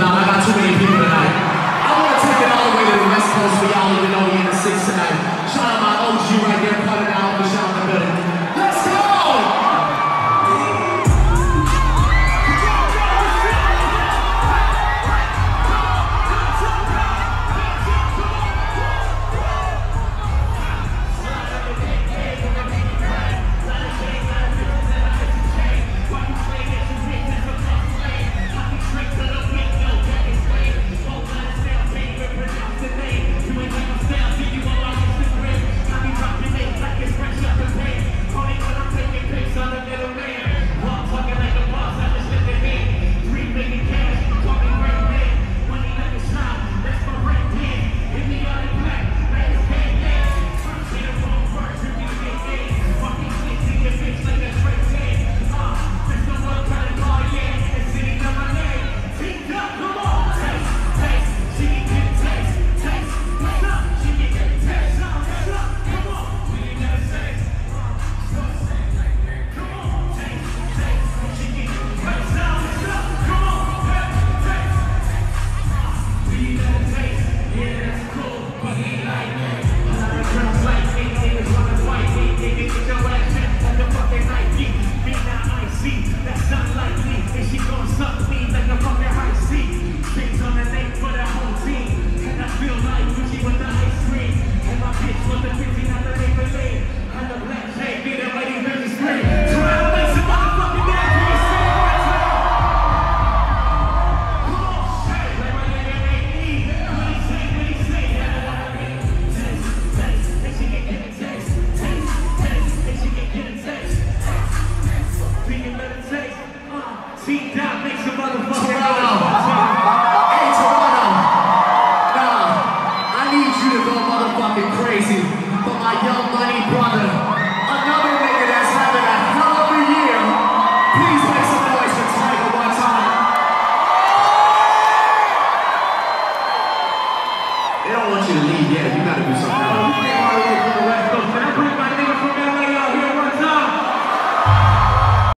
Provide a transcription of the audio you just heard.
loud. I got too many people Toronto. Hey, Toronto. I need you to go motherfucking crazy for my young money brother. Another nigga that's having a hell of a year. Please make some noise for Tyga. They don't want you to leave yet. You gotta do something else.